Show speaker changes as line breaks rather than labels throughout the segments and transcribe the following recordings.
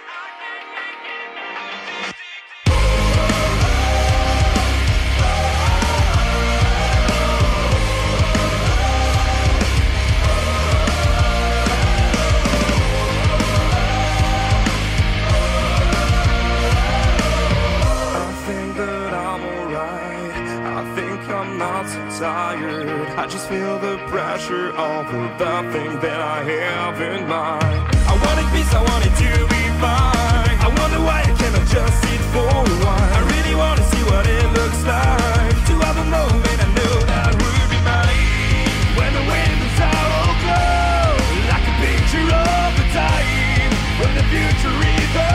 I think that I'm alright. I think I'm not so tired. I just feel the pressure of the thing that I have in mind. I wanted peace, I wanted to be I wonder why I cannot just sit for a while. I really wanna see what it looks like. I know that. When the like a picture of the time. When the future the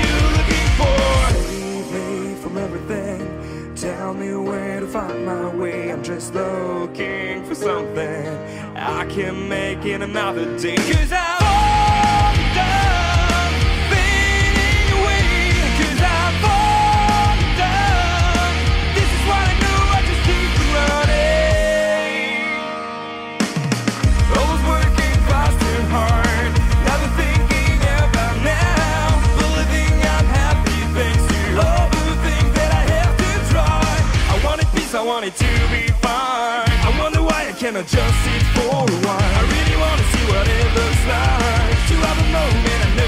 you're looking for. Save me from everything. Tell me where to find my way. I'm just looking for something. I can make it another day. Cause I'm peace, I to be fine. I wonder why I cannot just sit for a while. I really wanna see what it looks like. To have a moment I know